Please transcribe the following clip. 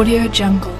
Audio Jungle.